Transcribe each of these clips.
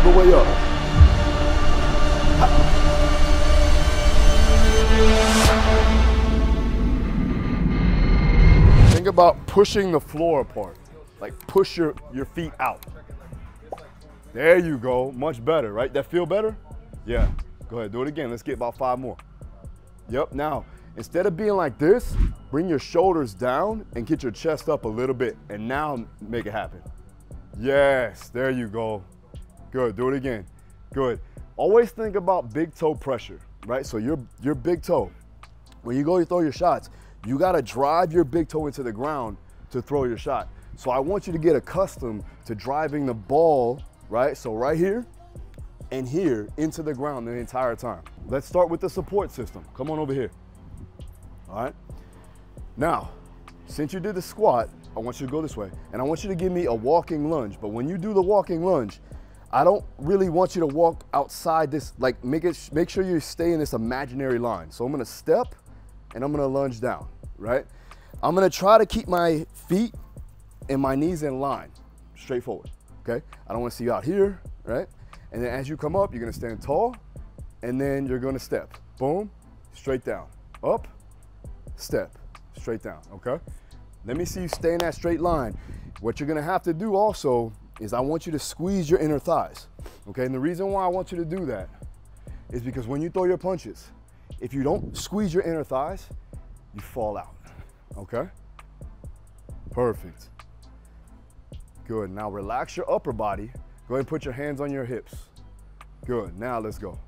all the way up. Think about pushing the floor apart. Like push your, your feet out. There you go, much better, right? That feel better? Yeah, go ahead, do it again. Let's get about five more. Yep, now, instead of being like this, bring your shoulders down and get your chest up a little bit. And now make it happen. Yes, there you go. Good, do it again. Good. Always think about big toe pressure, right? So your, your big toe, when you go to throw your shots, you gotta drive your big toe into the ground to throw your shot. So I want you to get accustomed to driving the ball, right? So right here and here into the ground the entire time. Let's start with the support system. Come on over here. All right. Now, since you did the squat, I want you to go this way and I want you to give me a walking lunge. But when you do the walking lunge, I don't really want you to walk outside this, like make it, make sure you stay in this imaginary line. So I'm gonna step and I'm gonna lunge down, right? I'm gonna try to keep my feet and my knees in line, straightforward, okay? I don't wanna see you out here, right? And then as you come up, you're gonna stand tall and then you're gonna step. Boom, straight down. Up, step, straight down, okay? Let me see you stay in that straight line. What you're gonna have to do also is I want you to squeeze your inner thighs, okay? And the reason why I want you to do that is because when you throw your punches, if you don't squeeze your inner thighs, you fall out, okay? Perfect. Good, now relax your upper body. Go ahead and put your hands on your hips. Good, now let's go.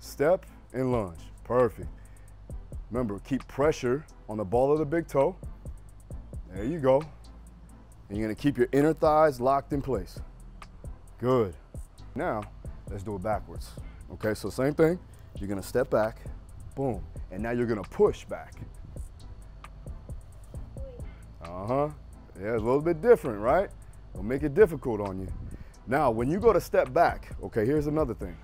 Step and lunge, perfect. Remember, keep pressure on the ball of the big toe. There you go. And you're gonna keep your inner thighs locked in place. Good. Now, let's do it backwards. Okay, so same thing. You're gonna step back, boom. And now you're gonna push back. Uh-huh. Yeah, a little bit different, right? It'll make it difficult on you. Now, when you go to step back, okay, here's another thing.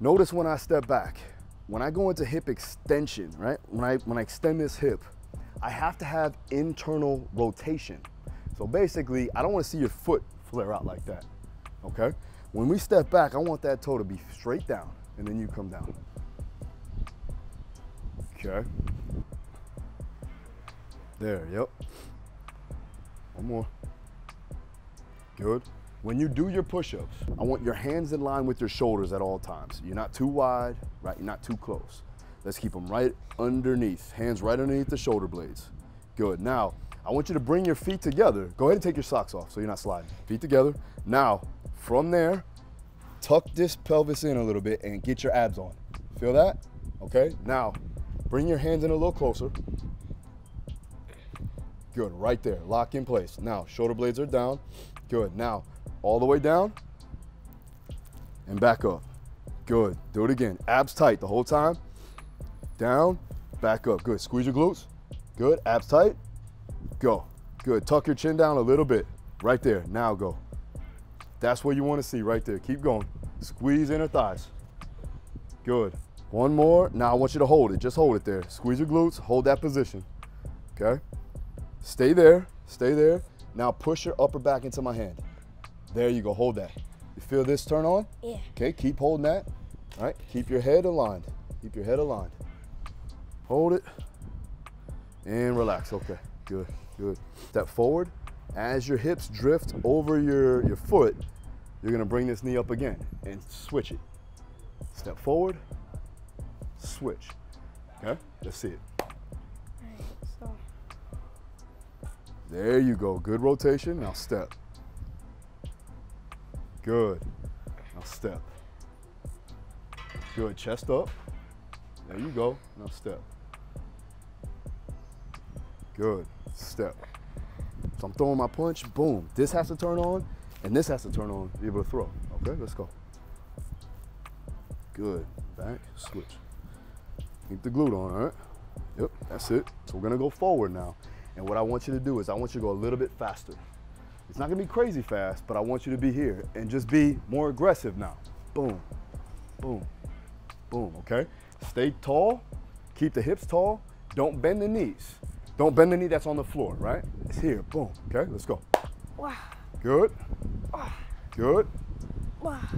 Notice when I step back, when I go into hip extension, right? When I, when I extend this hip, I have to have internal rotation. So basically, I don't wanna see your foot flare out like that, okay? When we step back, I want that toe to be straight down, and then you come down. Okay. There, yep. One more. Good. When you do your push-ups, I want your hands in line with your shoulders at all times. You're not too wide, right? You're not too close. Let's keep them right underneath. Hands right underneath the shoulder blades. Good. Now, I want you to bring your feet together. Go ahead and take your socks off so you're not sliding. Feet together. Now, from there, tuck this pelvis in a little bit and get your abs on. Feel that? Okay. Now, bring your hands in a little closer. Good, right there, lock in place. Now, shoulder blades are down. Good, now, all the way down and back up. Good, do it again. Abs tight the whole time. Down, back up, good. Squeeze your glutes. Good, abs tight. Go, good. Tuck your chin down a little bit. Right there, now go. That's what you wanna see right there. Keep going. Squeeze inner thighs. Good. One more. Now I want you to hold it. Just hold it there. Squeeze your glutes. Hold that position. Okay. Stay there. Stay there. Now push your upper back into my hand. There you go. Hold that. You feel this turn on? Yeah. Okay. Keep holding that. All right. Keep your head aligned. Keep your head aligned. Hold it. And relax. Okay. Good. Good. Step forward. As your hips drift over your, your foot, you're gonna bring this knee up again and switch it. Step forward, switch. Okay, let's see it. There you go, good rotation, now step. Good, now step. Good, chest up. There you go, now step. Good, step. So I'm throwing my punch, boom. This has to turn on, and this has to turn on to be able to throw. Okay, let's go. Good, back, switch. Keep the glute on, all right? Yep, that's it. So we're gonna go forward now. And what I want you to do is I want you to go a little bit faster. It's not gonna be crazy fast, but I want you to be here and just be more aggressive now. Boom, boom, boom, okay? Stay tall, keep the hips tall, don't bend the knees. Don't bend the knee that's on the floor, right? It's here, boom, okay? Let's go. wow. Good, good,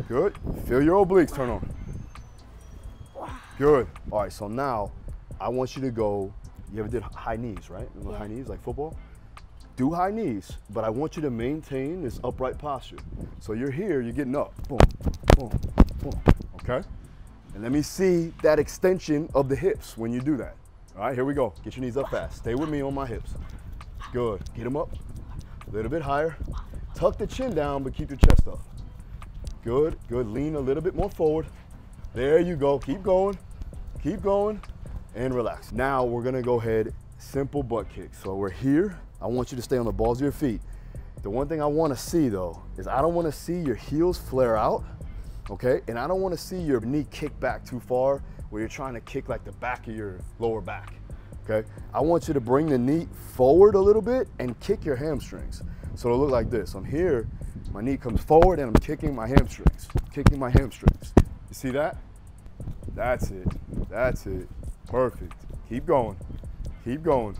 Good. Feel your obliques turn on. Good. All right, so now I want you to go, you ever did high knees, right? Remember Yeah. high knees, like football? Do high knees, but I want you to maintain this upright posture. So you're here, you're getting up. Boom, boom, boom. Okay? And let me see that extension of the hips when you do that. All right, here we go. Get your knees up fast. Stay with me on my hips. Good. Get them up. A little bit higher. Tuck the chin down, but keep your chest up. Good, good. Lean a little bit more forward. There you go. Keep going. Keep going. And relax. Now we're gonna go ahead, simple butt kicks. So we're here. I want you to stay on the balls of your feet. The one thing I wanna see though, is I don't wanna see your heels flare out, okay? And I don't wanna see your knee kick back too far where you're trying to kick like the back of your lower back, okay? I want you to bring the knee forward a little bit and kick your hamstrings. So it'll look like this. I'm here, my knee comes forward and I'm kicking my hamstrings, kicking my hamstrings. You see that? That's it. That's it. Perfect. Keep going. Keep going.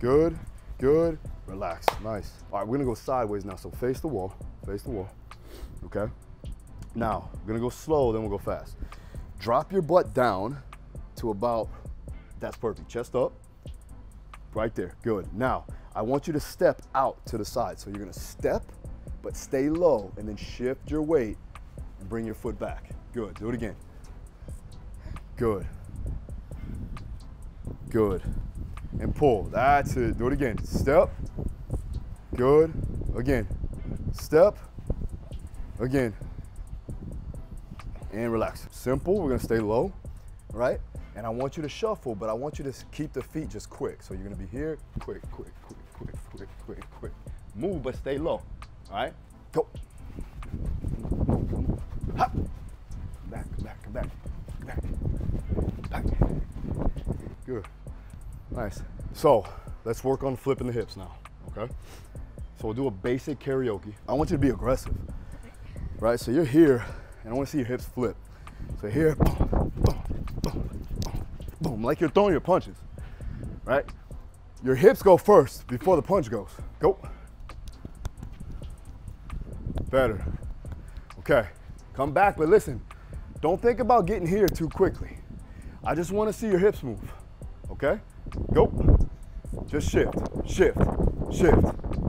Good. Good. Relax. Nice. All right, we're gonna go sideways now. So face the wall. Face the wall. Okay. Now, we're gonna go slow, then we'll go fast. Drop your butt down to about, that's perfect. Chest up. Right there. Good. Now, I want you to step out to the side. So you're gonna step, but stay low, and then shift your weight and bring your foot back. Good. Do it again. Good. Good. And pull. That's it. Do it again. Step. Good. Again. Step. Again. And relax. Simple. We're to stay low, right? And I want you to shuffle, but I want you to keep the feet just quick. So you're to be here. Quick, quick, quick, quick, quick, quick, quick. Move, but stay low. All right? Go. Hop. Back, back, back, back, back. Good. Nice. So let's work on flipping the hips now, okay? So we'll do a basic karaoke. I want you to be aggressive, right? So you're here, and I want to see your hips flip. So here, boom, boom, boom, boom, boom, like you're throwing your punches, right? Your hips go first before the punch goes. Go. Better. Okay, come back, but listen, don't think about getting here too quickly. I just want to see your hips move, okay? Go. Just shift, shift, shift,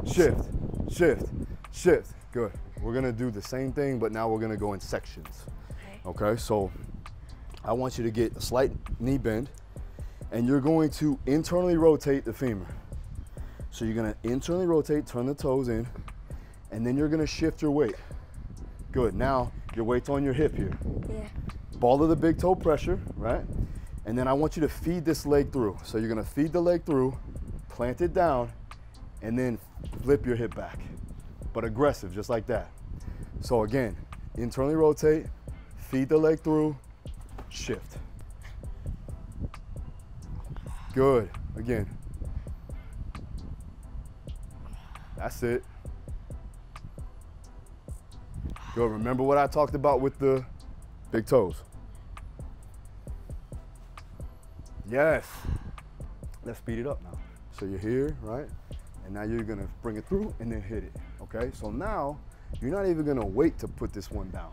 shift, shift, shift. Good. We're gonna do the same thing, but now we're gonna go in sections. Okay, so I want you to get a slight knee bend, and you're going to internally rotate the femur. So you're gonna internally rotate, turn the toes in, and then you're gonna shift your weight. Good. Now your weight's on your hip here. Yeah. Ball of the big toe pressure, right? And then I want you to feed this leg through. So you're gonna feed the leg through, plant it down, and then flip your hip back. But aggressive, just like that. So again, internally rotate, feed the leg through, shift. Good. Again. That's it. Good. Remember what I talked about with the big toes? Yes. Let's speed it up now. So you're here, right? And now you're gonna bring it through and then hit it, okay? So now you're not even gonna wait to put this one down,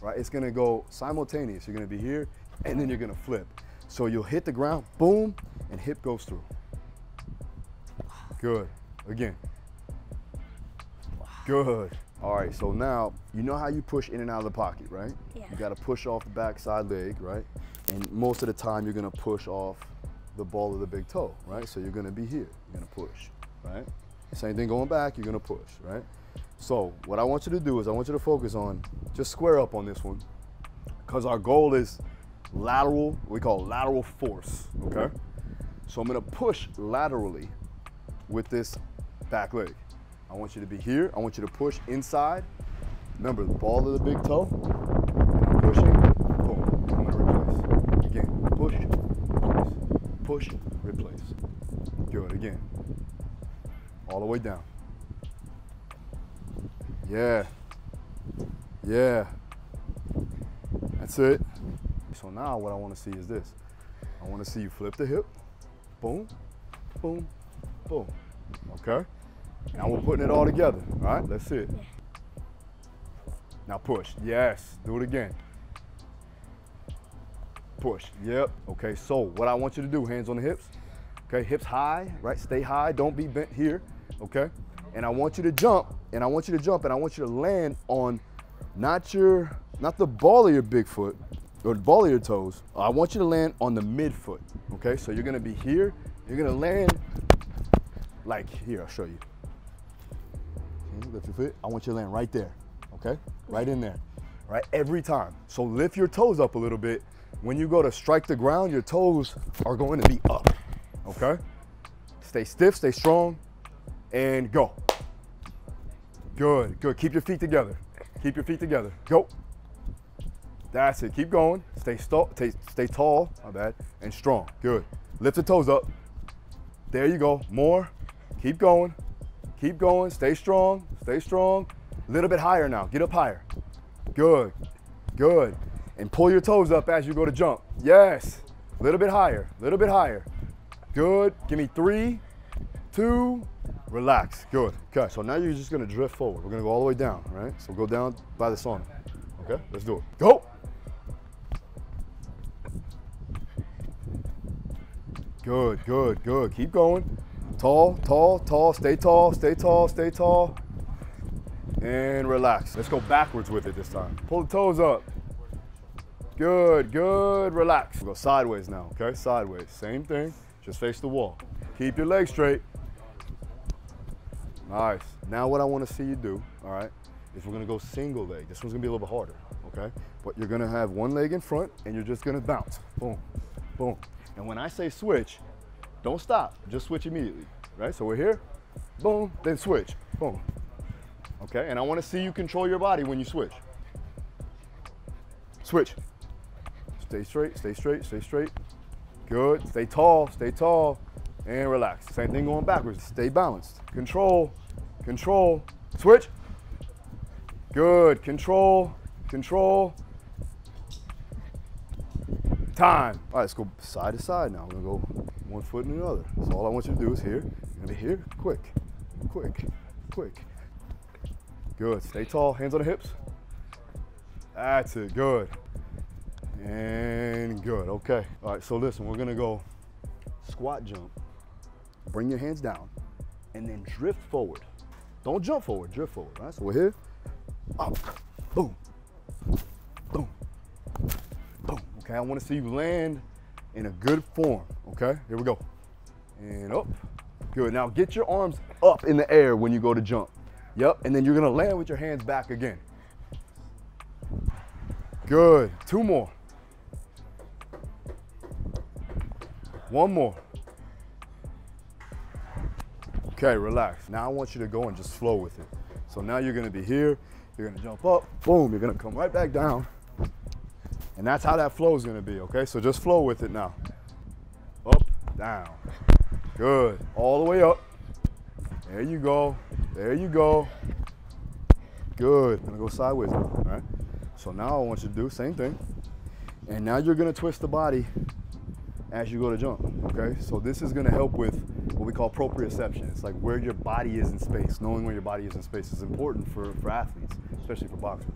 right? It's gonna go simultaneous. You're gonna be here and then you're gonna flip. So you'll hit the ground, boom, and hip goes through. Good. Again. Good. All right, so now you know how you push in and out of the pocket, right? Yeah. You gotta push off the backside leg, right? And most of the time you're gonna push off the ball of the big toe, right? So you're gonna be here, you're gonna push, right? Same thing going back, you're gonna push, right? So what I want you to do is I want you to focus on just square up on this one, because our goal is lateral, we call lateral force, okay? So I'm gonna push laterally with this back leg. I want you to be here. I want you to push inside. Remember the ball of the big toe. I'm pushing. Boom. I'm gonna replace. Again. Push. Replace. Push. Replace. Good. Again. All the way down. Yeah. Yeah. That's it. So now what I want to see is this. I want to see you flip the hip. Boom. Boom. Boom. Okay? Now we're putting it all together. All right, let's see it. Now push. Yes. Do it again. Push. Yep. Okay, so what I want you to do, hands on the hips. Okay, hips high, right? Stay high. Don't be bent here. Okay? And I want you to jump, and I want you to jump, and I want you to land on not your, not the ball of your big foot, or the ball of your toes. I want you to land on the midfoot. Okay, so you're gonna be here. You're gonna land like here. I'll show you. Lift your foot. I want you to land right there. Okay, right in there. Right, every time. So lift your toes up a little bit. When you go to strike the ground, your toes are going to be up. Okay. Stay stiff. Stay strong, and go. Good, good. Keep your feet together. Keep your feet together. Go. That's it. Keep going. Stay, stay, stay tall, my bad, and strong. Good. Lift the toes up. There you go. More. Keep going. Keep going. Stay strong. Stay strong. A little bit higher now. Get up higher. Good. Good. And pull your toes up as you go to jump. Yes. A little bit higher. A little bit higher. Good. Give me three, two, relax. Good. Okay, so now you're just gonna drift forward. We're gonna go all the way down, right? So go down by the sauna. Okay, let's do it. Go. Good, good, good. Keep going. Tall, tall, tall. Stay tall, stay tall, stay tall. And relax. Let's go backwards with it this time. Pull the toes up. Good, good. Relax. We'll go sideways now, okay? Sideways. Same thing. Just face the wall. Keep your legs straight. Nice. Now what I want to see you do, all right, is we're to go single leg. This one's to be a little bit harder, okay? But you're to have one leg in front and you're just to bounce. Boom, boom. And when I say switch, don't stop. Just switch immediately, right? So we're here, boom, then switch, boom. Okay, and I want to see you control your body when you switch. Switch. Stay straight, stay straight, stay straight. Good. Stay tall, stay tall, and relax. Same thing going backwards. Stay balanced. Control, control. Switch. Good. Control, control. Time. All right, let's go side to side now. We're gonna go one foot and another. So all I want you to do is here. You're here, quick, quick, quick. Good. Stay tall. Hands on the hips. That's it. Good. And good. Okay. All right. So listen, we're gonna go squat jump. Bring your hands down, and then drift forward. Don't jump forward. Drift forward. Right. So we're here. Up. Boom. Boom. Boom. Okay. I want to see you land in a good form. Okay. Here we go. And up. Good. Now get your arms up in the air when you go to jump. Yep. And then you're gonna land with your hands back again. Good. Two more. One more. Okay, relax. Now I want you to go and just flow with it. So now you're gonna be here, you're gonna jump up, boom, you're gonna come right back down. And that's how that flow is gonna be, okay? So just flow with it now. Up, down. Good. All the way up. There you go. There you go. Good. Gonna go sideways all right? So now I want you to do the same thing. And now you're gonna twist the body as you go to jump, okay? So this is gonna help with we call proprioception. It's like where your body is in space. Knowing where your body is in space is important for, for athletes, especially for boxers.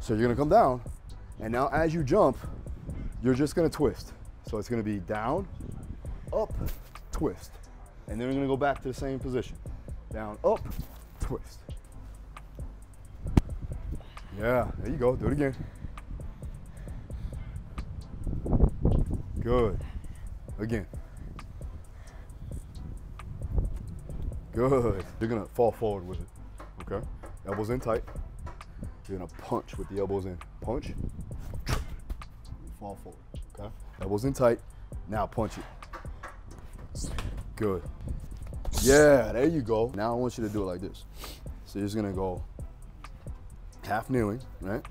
So you're gonna come down, and now as you jump, you're just gonna twist. So it's gonna be down, up, twist. And then we're gonna go back to the same position. Down, up, twist. Yeah, there you go, do it again. Good. Again. Good. You're gonna fall forward with it. Okay? Elbows in tight. You're gonna punch with the elbows in. Punch. Fall forward. Okay? Elbows in tight. Now punch it. Good. Yeah, there you go. Now I want you to do it like this. So you're just gonna go half kneeling, right?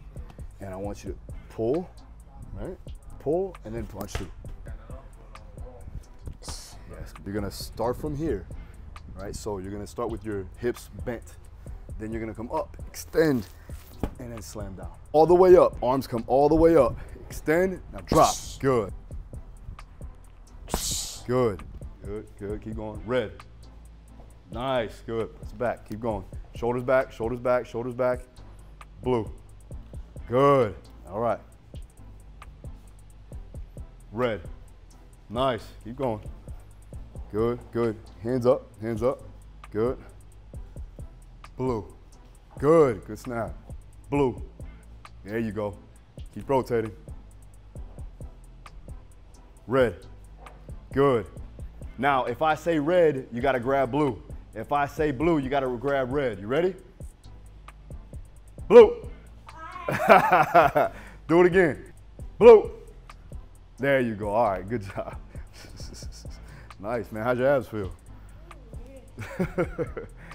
And I want you to pull, right? Pull and then punch through. Yes. You're gonna start from here, right? So you're gonna start with your hips bent. Then you're gonna come up, extend, and then slam down. All the way up. Arms come all the way up. Extend, now drop. Good. Good. Good, good. Keep going. Red. Nice. Good. Press back. Keep going. Shoulders back, shoulders back, shoulders back. Blue. Good. All right. Red. Nice. Keep going. Good, good. Hands up, hands up. Good. Blue. Good, good snap. Blue. There you go. Keep rotating. Red. Good. Now, if I say red, you gotta grab blue. If I say blue, you gotta grab red. You ready? Blue. Do it again. Blue. There you go. All right, good job. nice, man. How's your abs feel?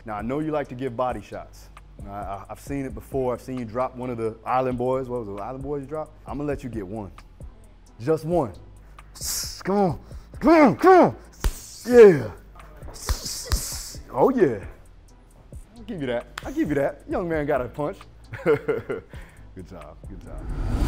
now, I know you like to give body shots. I, have seen it before. I've seen you drop one of the Island Boys. What was it, Island Boys you dropped? I'm gonna let you get one. Just one. Come on. Come on, come on. Yeah. Oh, yeah. I'll give you that. I'll give you that. Young man got a punch. good job, good job.